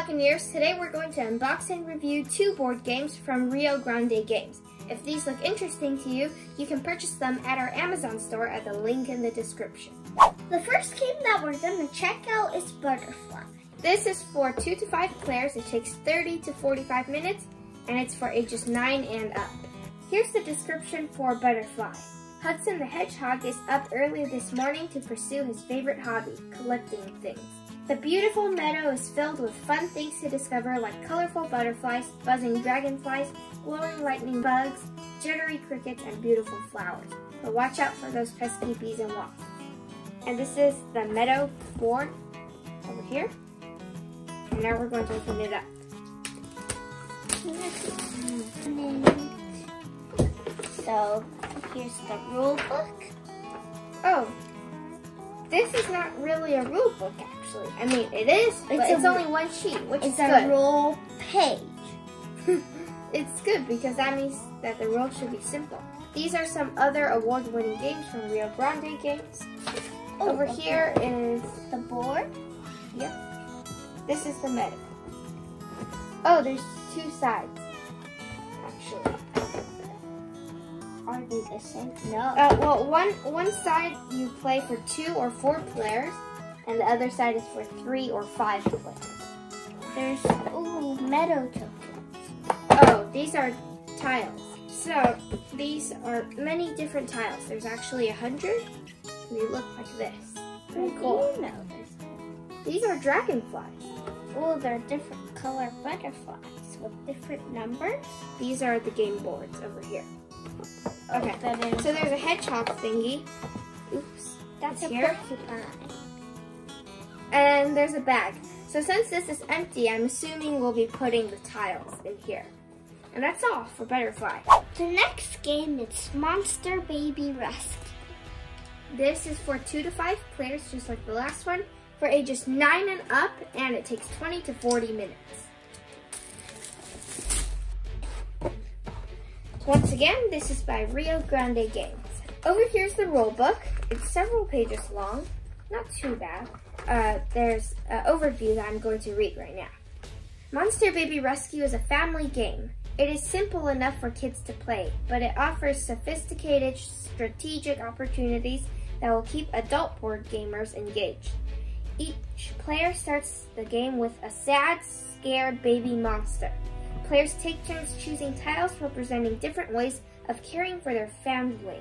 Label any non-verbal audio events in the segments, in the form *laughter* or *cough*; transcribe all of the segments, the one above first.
Bloggineers, today we're going to unbox and review two board games from Rio Grande Games. If these look interesting to you, you can purchase them at our Amazon store at the link in the description. The first game that we're going to check out is Butterfly. This is for 2 to 5 players, it takes 30 to 45 minutes, and it's for ages 9 and up. Here's the description for Butterfly. Hudson the Hedgehog is up early this morning to pursue his favorite hobby, collecting things. The beautiful meadow is filled with fun things to discover like colorful butterflies, buzzing dragonflies, glowing lightning bugs, jittery crickets, and beautiful flowers. But watch out for those pesky bees and wasps. And this is the meadow board over here. And now we're going to open it up. So here's the rule book. Oh, this is not really a rule book actually. I mean, it is, but it's, It's only one sheet, which is good. It's a rule page. *laughs* It's good because that means that the rules should be simple. These are some other award-winning games from Rio Grande Games. Oh, Over okay. here is, The board. yep, this is the meta. Oh, there's two sides, actually. Are they the same? No. Uh, well, one one side you play for two or four players, and the other side is for three or five players. There's ooh meadow tokens. Oh, these are tiles. So these are many different tiles. There's actually a hundred. They look like this. Very How cool. do you know this? These are dragonflies. Oh, they're different color butterflies with different numbers. These are the game boards over here. Okay. That is. So there's a hedgehog thingy. Oops. that's a here. porcupine. And there's a bag. So since this is empty, I'm assuming we'll be putting the tiles in here. And that's all for Butterfly. The next game is Monster Baby Rescue. This is for two to five players, just like the last one, for ages nine and up, and it takes 20 to 40 minutes. Once again, this is by Rio Grande Games. Over here's the rule book. It's several pages long, not too bad. Uh, there's an overview that I'm going to read right now. Monster Baby Rescue is a family game. It is simple enough for kids to play, but it offers sophisticated strategic opportunities that will keep adult board gamers engaged. Each player starts the game with a sad, scared baby monster. Players take turns choosing tiles representing different ways of caring for their family.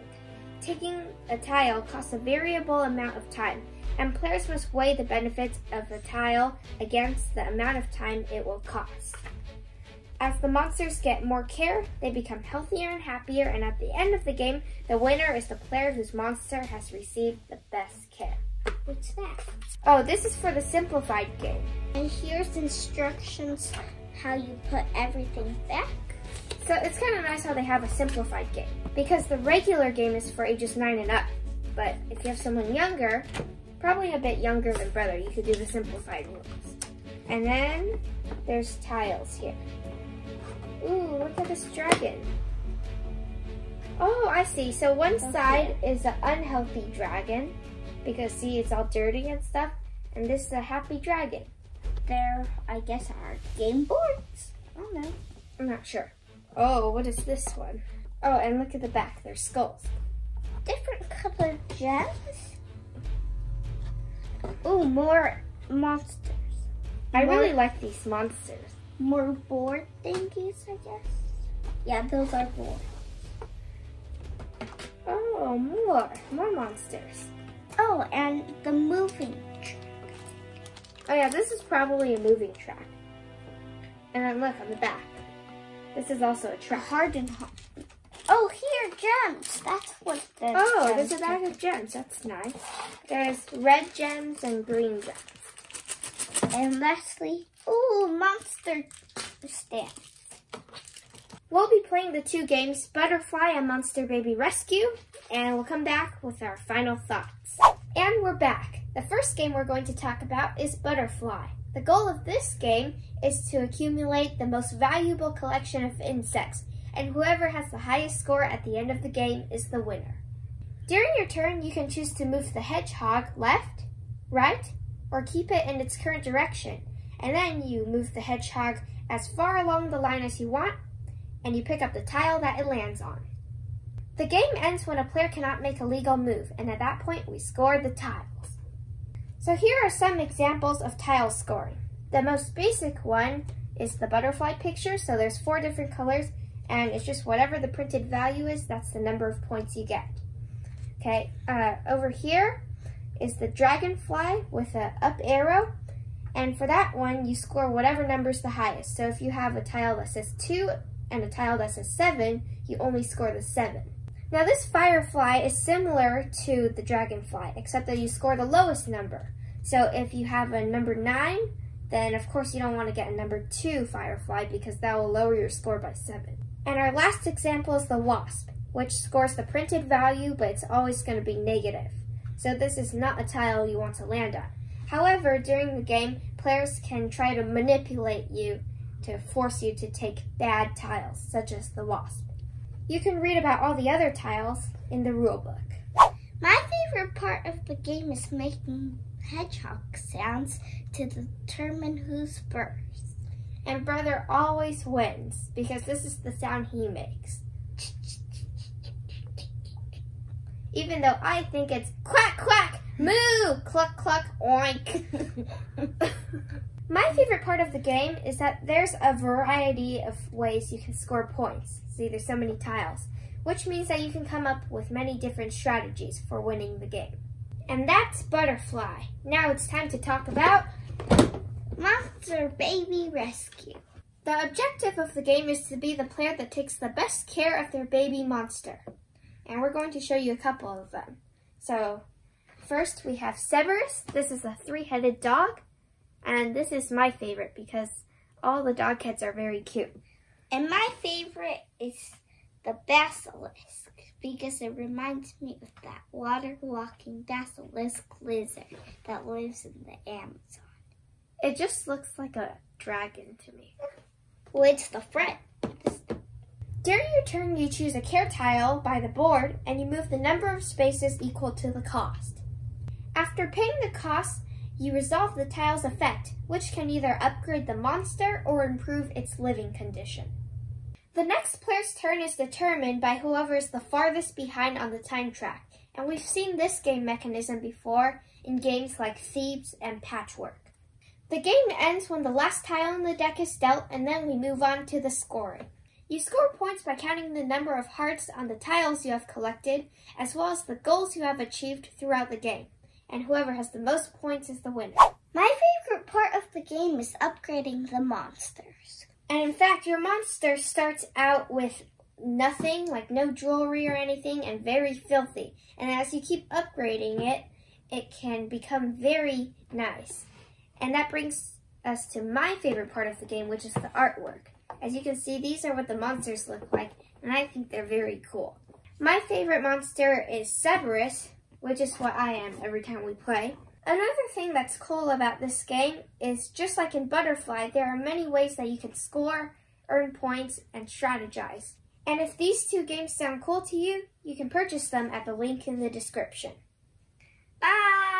Taking a tile costs a variable amount of time, and players must weigh the benefits of the tile against the amount of time it will cost. As the monsters get more care, they become healthier and happier, and at the end of the game, the winner is the player whose monster has received the best care. What's that? Oh, this is for the simplified game. And here's instructions how you put everything back. So it's kind of nice how they have a simplified game because the regular game is for ages 9 and up. But if you have someone younger, probably a bit younger than brother, you could do the simplified rules. And then there's tiles here. Ooh, look at this dragon. Oh, I see. So one Okay. side is an unhealthy dragon because see, it's all dirty and stuff. And this is a happy dragon. There, I guess, are game boards. I don't know. I'm not sure. Oh, what is this one? Oh, and look at the back. There's skulls. Different colored gems. Oh, more monsters. I More- really like these monsters. More board thingies, I guess. Yeah, those are boards. Oh, more. More monsters. Oh, and the moving. Oh yeah, this is probably a moving track. And then look on the back. This is also a track. hardened hot. Oh, here, gems. That's what the Oh, gems there's a bag of gems. That's nice. There's red gems and green gems. And lastly, ooh, monster stand. We'll be playing the two games, Butterfly and Monster Baby Rescue, and we'll come back with our final thoughts. And we're back. The first game we're going to talk about is Butterfly. The goal of this game is to accumulate the most valuable collection of insects, and whoever has the highest score at the end of the game is the winner. During your turn, you can choose to move the hedgehog left, right, or keep it in its current direction. and then you move the hedgehog as far along the line as you want, and you pick up the tile that it lands on. The game ends when a player cannot make a legal move, and at that point we score the tiles. So here are some examples of tile scoring. The most basic one is the butterfly picture, so there's four different colors, and it's just whatever the printed value is, that's the number of points you get. Okay, uh, over here is the dragonfly with an up arrow, and for that one, you score whatever number is the highest. So if you have a tile that says 2 and a tile that says 7, you only score the 7. Now this firefly is similar to the dragonfly, except that you score the lowest number. So if you have a number 9, then of course you don't want to get a number 2 firefly because that will lower your score by 7. And our last example is the wasp, which scores the printed value, but it's always going to be negative. So this is not a tile you want to land on. However, during the game, players can try to manipulate you to force you to take bad tiles, such as the wasp. You can read about all the other tiles in the rulebook. My favorite part of the game is making hedgehog sounds to determine who's first. And brother always wins because this is the sound he makes. Even though I think it's quack quack Moo! Cluck, cluck, oink. *laughs* My favorite part of the game is that there's a variety of ways you can score points. See, there's so many tiles, which means that you can come up with many different strategies for winning the game. And that's Butterfly. Now it's time to talk about Monster Baby Rescue. The objective of the game is to be the player that takes the best care of their baby monster. And we're going to show you a couple of them. So First, we have Cerberus. This is a three-headed dog. And this is my favorite because all the dog heads are very cute. And my favorite is the basilisk because it reminds me of that water-walking basilisk lizard that lives in the Amazon. It just looks like a dragon to me. Well, it's the front. During your turn, you choose a care tile by the board and you move the number of spaces equal to the cost. After paying the cost, you resolve the tile's effect, which can either upgrade the monster or improve its living condition. The next player's turn is determined by whoever is the farthest behind on the time track, and we've seen this game mechanism before in games like Thebes and Patchwork. The game ends when the last tile in the deck is dealt, and then we move on to the scoring. You score points by counting the number of hearts on the tiles you have collected, as well as the goals you have achieved throughout the game and whoever has the most points is the winner. My favorite part of the game is upgrading the monsters. And in fact, your monster starts out with nothing, like no jewelry or anything, and very filthy. And as you keep upgrading it, it can become very nice. And that brings us to my favorite part of the game, which is the artwork. As you can see, these are what the monsters look like, and I think they're very cool. My favorite monster is Cerberus, which is what I am every time we play. Another thing that's cool about this game is just like in Butterfly, there are many ways that you can score, earn points, and strategize. And if these two games sound cool to you, you can purchase them at the link in the description. Bye!